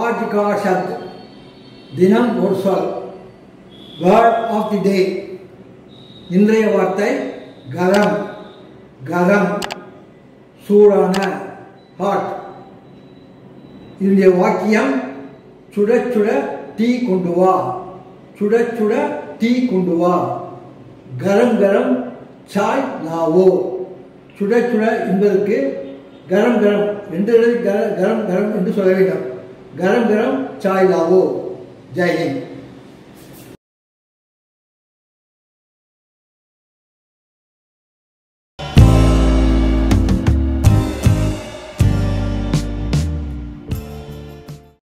आज का शब्द தினம் ஒரு சொல். வேர்ட் ஆஃப் தி டே இன்றைய வார்த்தை கரம் கரம் சூடான ஹாட் இதனுடைய வாக்கியம் சுட சுட டீ கொண்டு வா. சுட சுட டீ கொண்டு வா. கரம் கரம் சாய் லாவோ. சுட சுட என்பதற்கு கரம் கரம் ரெண்டு கரம் கரம் என்று சொல்ல வேண்டும். கரம் கரம் சாய் லாவோ ஜெய்